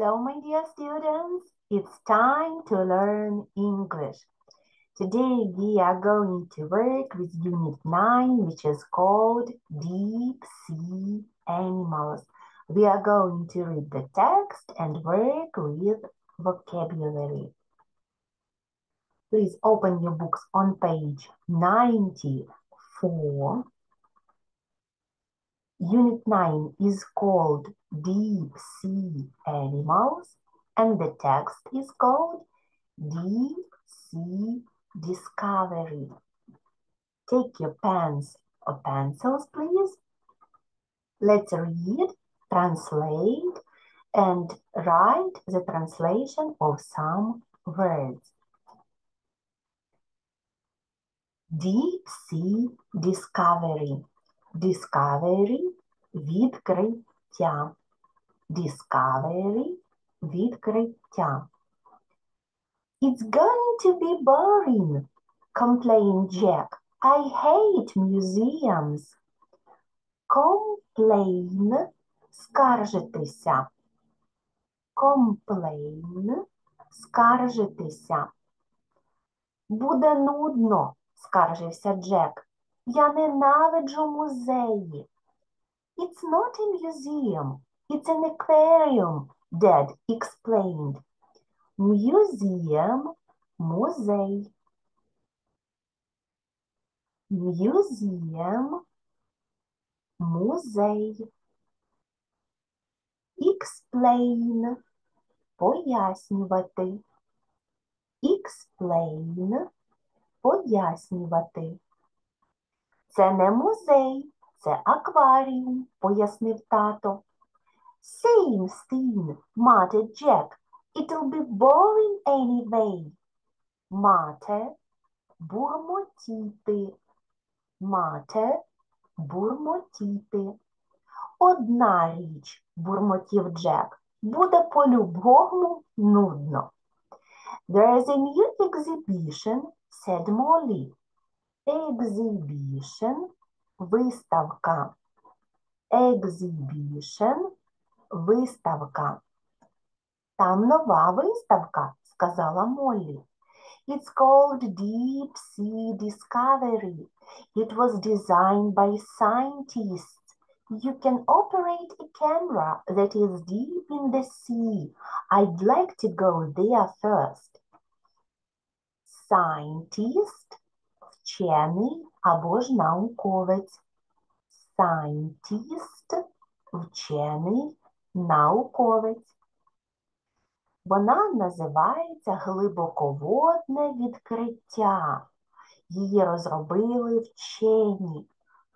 Hello, my dear students. It's time to learn English. Today we are going to work with Unit 9, which is called Deep Sea Animals. We are going to read the text and work with vocabulary. Please open your books on page 94. Unit 9 is called Deep Sea Animals and the text is called Deep Sea Discovery. Take your pens or pencils, please. Let's read, translate, and write the translation of some words. Deep Sea Discovery. Discovery – відкриття. Discovery – відкриття. It's going to be boring, complained Jack. I hate museums. Complain – скаржитися. Complain – скаржитися. Буде нудно, скаржився Джек. Я ненавиджу музеї. It's not a museum, it's an aquarium, Dad explained. Museum – музей. Museum – музей. Explain – пояснювати. Explain – пояснювати. Це не музей, це акваріум, пояснив тато. Same thing, muttered Jack. It'll be boring anyway. Мате – бурмотіти. Мате – бурмотіти. Одна річ, бурмотів Джек, буде по-любому нудно. There is a new exhibition, said Molly. Exhibition – виставка. Exhibition – виставка. Там нова виставка, сказала Моллі. It's called Deep Sea Discovery. It was designed by scientists. You can operate a camera that is deep in the sea. I'd like to go there first. Scientist вчений або ж науковець. Scientist – вчений науковець. Вона називається глибоководне відкриття. Її розробили вчені.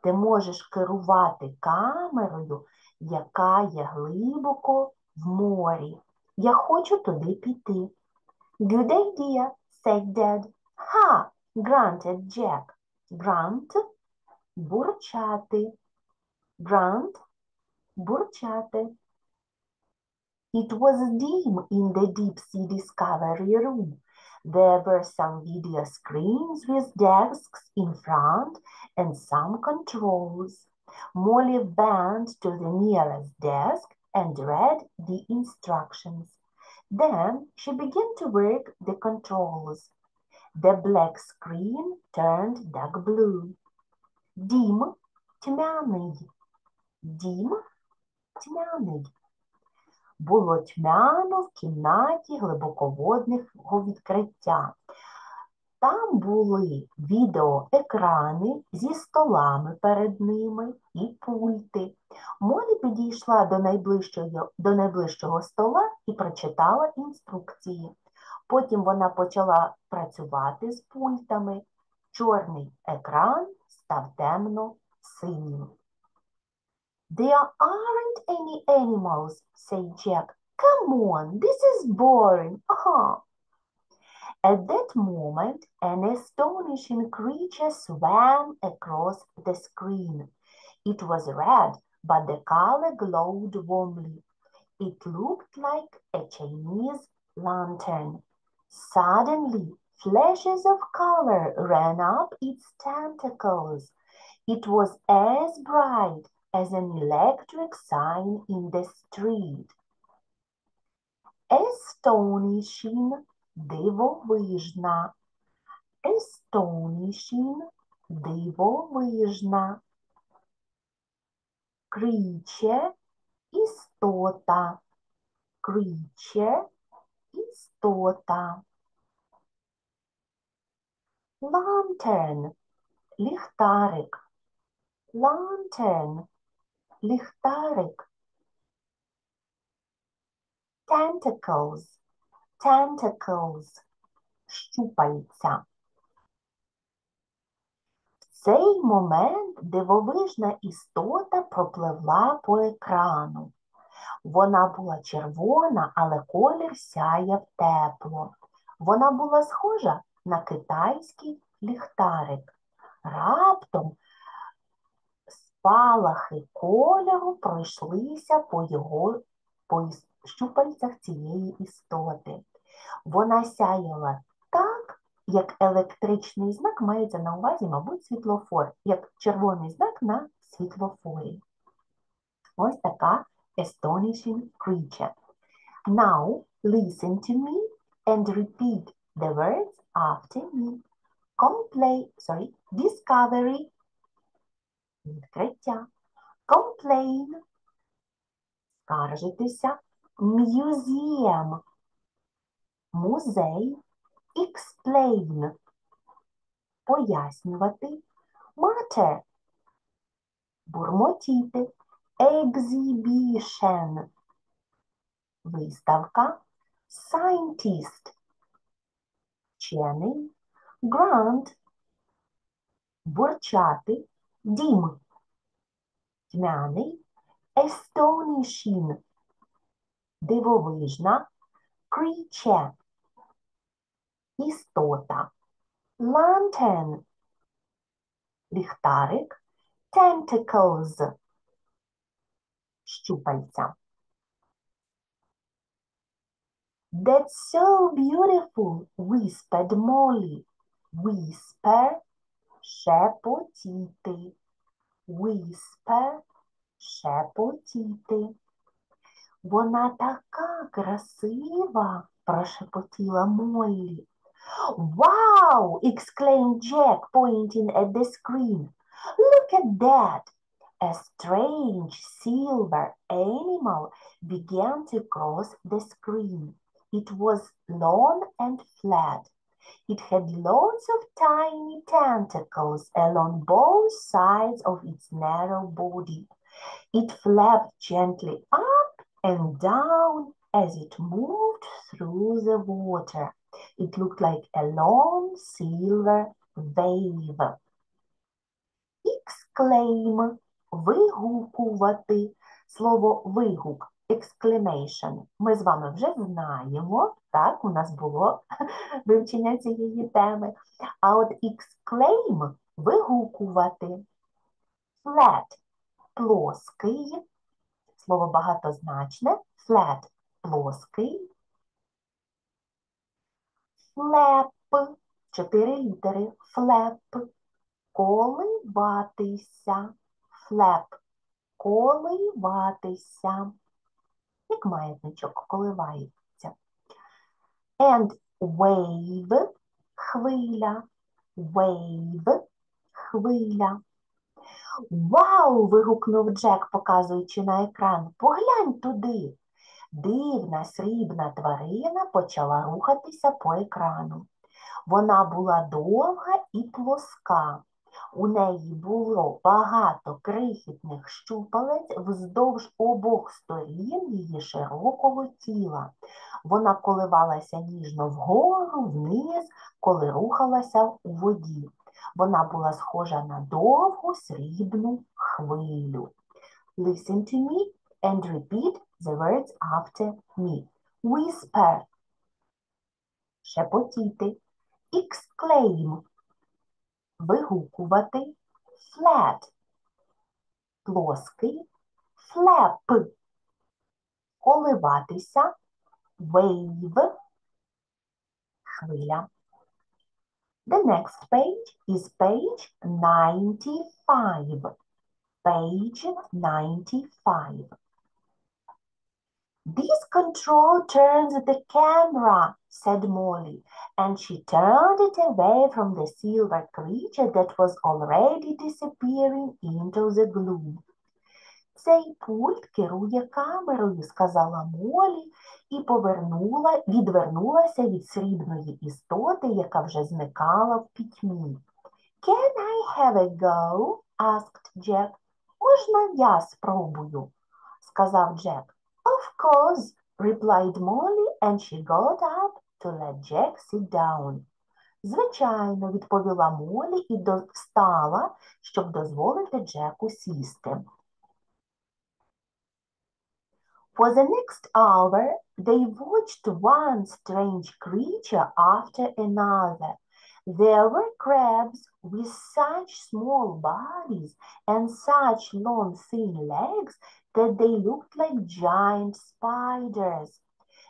Ти можеш керувати камерою, яка є глибоко в морі. Я хочу туди піти. Good idea, said Dad. Ha! Granted Jack. Grant – бурчати. Grant – бурчати. It was dim in the deep sea discovery room. There were some video screens with desks in front and some controls. Molly went to the nearest desk and read the instructions. Then she began to work the controls. The black screen turned dark blue. Дім тьмяний. Дім тьмяний. Було тьмяно в кімнаті глибоководного відкриття. Там були відеоекрани зі столами перед ними і пульти. Молі підійшла до найближчого, до найближчого стола і прочитала інструкції. Потім вона почала працювати з пультами. Чорний екран став темно-синім. There aren't any animals, said Jack. Come on, this is boring. Uh-huh. At that moment, an astonishing creature swam across the screen. It was red, but the color glowed warmly. It looked like a Chinese lantern. Suddenly, flashes of color ran up its tentacles. It was as bright as an electric sign in the street. Astonishing – дивовижна. Astonishing – дивовижна. Creature – істота. Creature – істота. Lantern – ліхтарик. Lantern – ліхтарик. Tentacles – tentacles – щупальця. В цей момент дивовижна істота пропливла по екрану. Вона була червона, але колір сяяв тепло. Вона була схожа на китайський ліхтарик. Раптом спалахи кольору пройшлися по його по щупальцях цієї істоти. Вона сяяла так, як електричний знак мається на увазі, мабуть, світлофор, як червоний знак на світлофорі. Ось така astonishing creature. Now listen to me and repeat the words after me. Complain, sorry, discovery, відкриття, complain, скаржитися, museum, музей, explain, пояснювати, matter, бурмотіти, exhibition, виставка, scientist, вчений, grant, бурчати, дім, тьмяний, astonishing, дивовижна, creature, істота, lantern, ліхтарик, tentacles, щупальця. That's so beautiful, whispered Molly. Whisper – шепотіти. Whisper – шепотіти. Вона така красива, прошепотіла Моллі. Wow! exclaimed Jack, pointing at the screen. Look at that! A strange silver animal began to cross the screen. It was long and flat. It had lots of tiny tentacles along both sides of its narrow body. It flapped gently up and down as it moved through the water. It looked like a long silver wave. Exclaim – вигукувати. Слово вигук exclamation ми з вами вже знаємо, так, у нас було вивчення цієї теми. А от exclaim – вигукувати. Flat – плоский, слово багатозначне, flat – плоский. Flap – чотири літери, flap – коливатися, flap – коливатися як маятничок коливається. And wave хвиля, wave хвиля. Вау! вигукнув Джек, показуючи на екран. Поглянь туди. Дивна срібна тварина почала рухатися по екрану. Вона була довга і плоска. У неї було багато крихітних щупалець вздовж обох сторін її широкого тіла. Вона коливалася ніжно вгору, вниз, коли рухалася у воді. Вона була схожа на довгу срібну хвилю. Listen to me and repeat the words after me. Whisper – шепотіти. Exclaim вигукувати flat, плоский, flap, коливатися, wave, хвиля. The next page is page 95. Page 95. This control turns the camera, said Molly, and she turned it away from the silver creature that was already disappearing into the gloom. Цей пульт керує камерою, сказала Молі і повернула, відвернулася від срібної істоти, яка вже зникала в пітьмі. Can I have a go? asked Jack. Можна я спробую? сказав Джек. Of course, replied Molly, and she got up to let Jack sit down. Звичайно, відповіла Молі і до- встала, щоб дозволити Джеку сісти. For the next hour, they watched one strange creature after another. There were crabs with such small bodies and such long thin legs that they looked like giant spiders.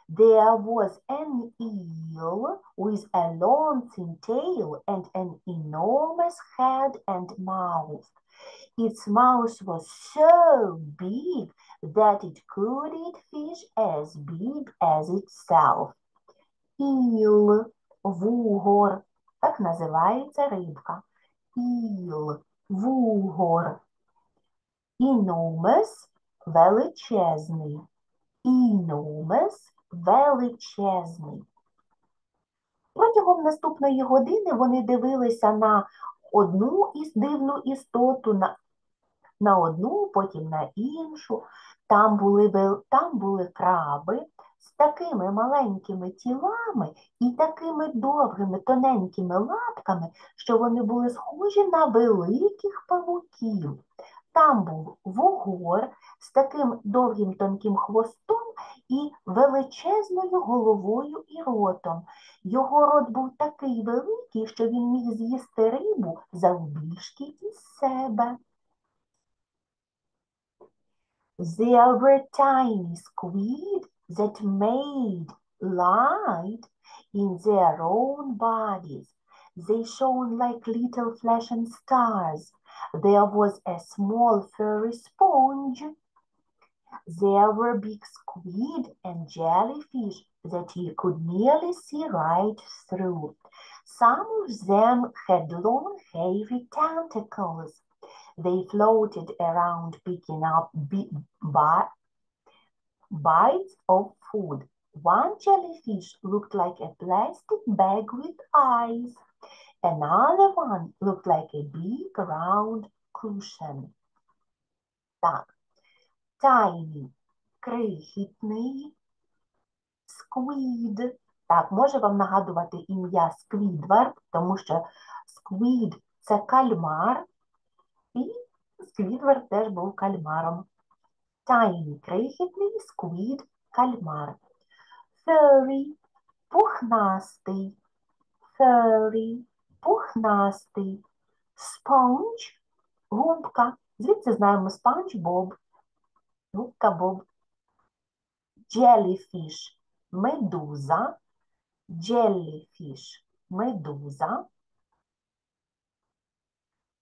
There was an eel with a long thin tail and an enormous head and mouth. Its mouth was so big that it could eat fish as big as itself. Іл, вугор, так називається рибка. Іл, вугор. Інумес величезний. Інумес величезний. Протягом наступної години вони дивилися на одну із дивну істоту, на, на одну, потім на іншу. Там були, там були краби з такими маленькими тілами і такими довгими тоненькими лапками, що вони були схожі на великих павуків. Там був вугор з таким довгим тонким хвостом і величезною головою і ротом. Його рот був такий великий, що він міг з'їсти рибу завбільшки із себе. There were tiny squid that made light in their own bodies. They shone like little flashing stars. There was a small furry sponge. There were big squid and jellyfish that he could nearly see right through. Some of them had long, hairy tentacles. They floated around picking up bi- bi- bites of food. One jellyfish looked like a plastic bag with eyes. Another one looked like a big round cushion. Так, tiny, крихітний, squid. Так, може вам нагадувати ім'я Сквідвард, тому що Squid – це кальмар, і Сквідвард теж був кальмаром. Tiny, крихітний, squid, кальмар. Furry, пухнастий. Furry, пухнастий. Sponge, губка. Звідси знаємо спанч Боб. Губка Боб. Jellyfish, медуза. Jellyfish, медуза.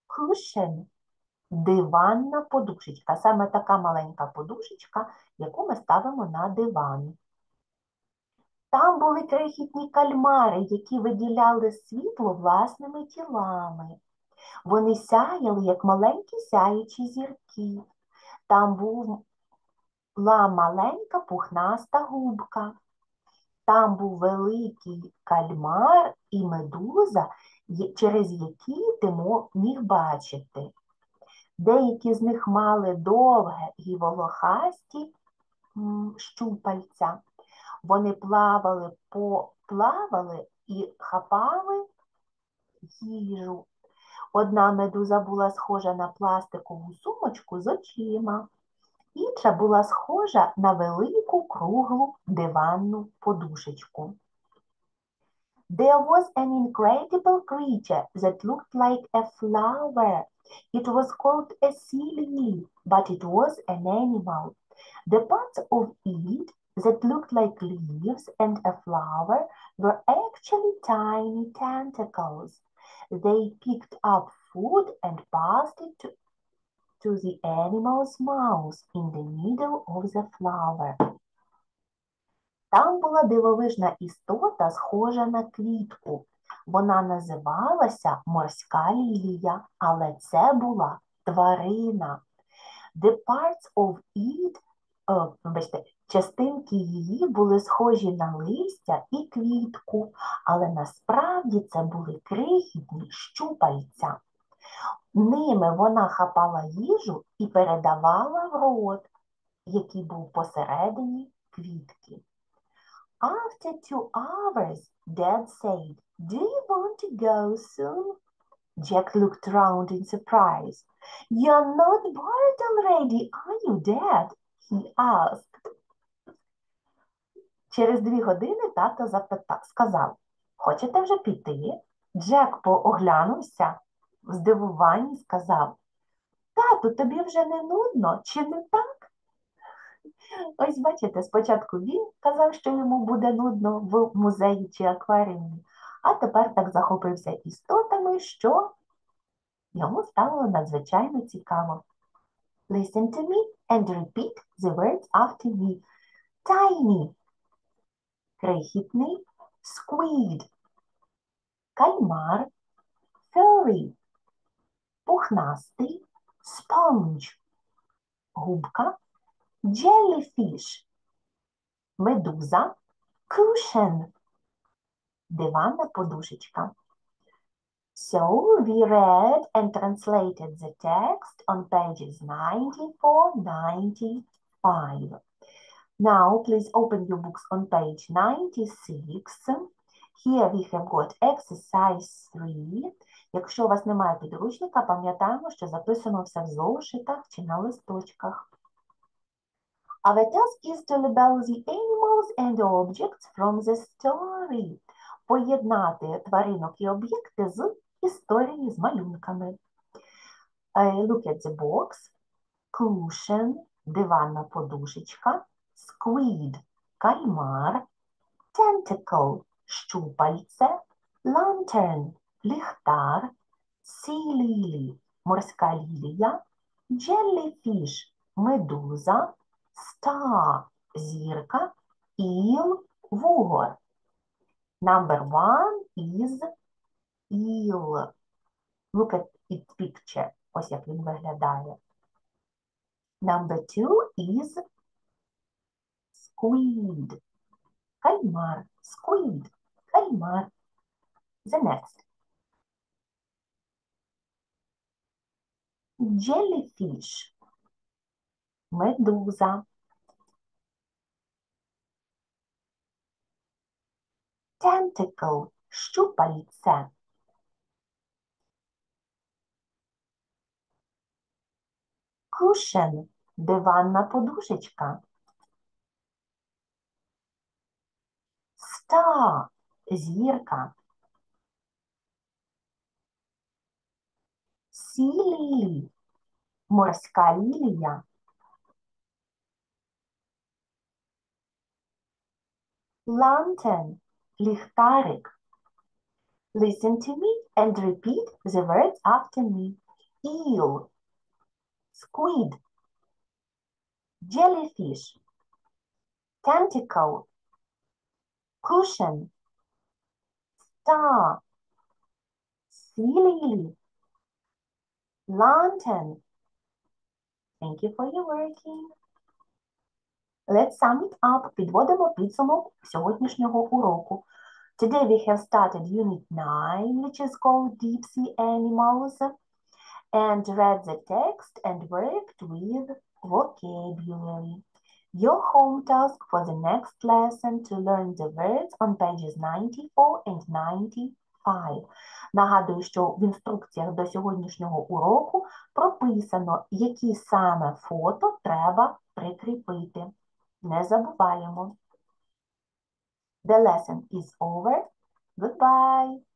Cushion, диванна подушечка. Саме така маленька подушечка, яку ми ставимо на диван. Там були крихітні кальмари, які виділяли світло власними тілами. Вони сяяли, як маленькі сяючі зірки. Там була маленька пухнаста губка. Там був великий кальмар і медуза, через які ти міг бачити. Деякі з них мали довге і волохасті щупальця. Вони плавали, по, плавали і хапали їжу. Одна медуза була схожа на пластикову сумочку з очима, інша була схожа на велику круглу диванну подушечку. There was an incredible creature that looked like a flower. It was called a sea lily, but it was an animal. The parts of it that looked like leaves and a flower were actually tiny tentacles. They picked up food and passed it to, to the animal's mouth in the middle of the flower. Там була дивовижна істота, схожа на квітку. Вона називалася морська лілія, але це була тварина. The parts of it, вибачте, частинки її були схожі на листя і квітку, але насправді це були крихітні щупальця. Ними вона хапала їжу і передавала в рот, який був посередині квітки. After two hours, Dad said, Do you want to go soon? Jack looked round in surprise. You're not bored already, are you, Dad? He asked. Через дві години тато запитав, сказав, хочете вже піти? Джек пооглянувся в здивуванні сказав, тату, тобі вже не нудно, чи не так? Ось бачите, спочатку він казав, що йому буде нудно в музеї чи акваріумі, а тепер так захопився істотами, що йому стало надзвичайно цікаво. Listen to me and repeat the words after me. Tiny, крихітний, squid, кальмар, furry, пухнастий, sponge, губка, jellyfish, медуза, cushion, диванна подушечка. So we read and translated the text on pages 94-95. Now please open your books on page 96. Here we have got exercise 3. Якщо у вас немає підручника, пам'ятаємо, що записано все в зошитах чи на листочках. Our task is to label the animals and objects from the story. Поєднати тваринок і об'єкти з історії з малюнками. Uh, look at the box. Cushion – диванна подушечка. Squid – кальмар. Tentacle – щупальце. Lantern – ліхтар. Sea lily – морська лілія. Jellyfish – медуза. Star – зірка. Eel – вугор. Number one is eel. Look at its picture. Ось як він виглядає. Number two is squid. Кальмар. Squid. Кальмар. The next. Jellyfish. Медуза. Tentacle. Щупальце. Cushion – диванна подушечка. Star – зірка. Sea lily – морська лілія. Lantern – ліхтарик. Listen to me and repeat the words after me. Eel squid, jellyfish, tentacle, cushion, star, sea lily, lantern. Thank you for your working. Let's sum it up. Підводимо підсумок сьогоднішнього уроку. Today we have started Unit 9, which is called Deep Sea Animals and read the text and worked with vocabulary. Your home task for the next lesson to learn the words on pages 94 and 95. Нагадую, що в інструкціях до сьогоднішнього уроку прописано, які саме фото треба прикріпити. Не забуваємо. The lesson is over. Goodbye.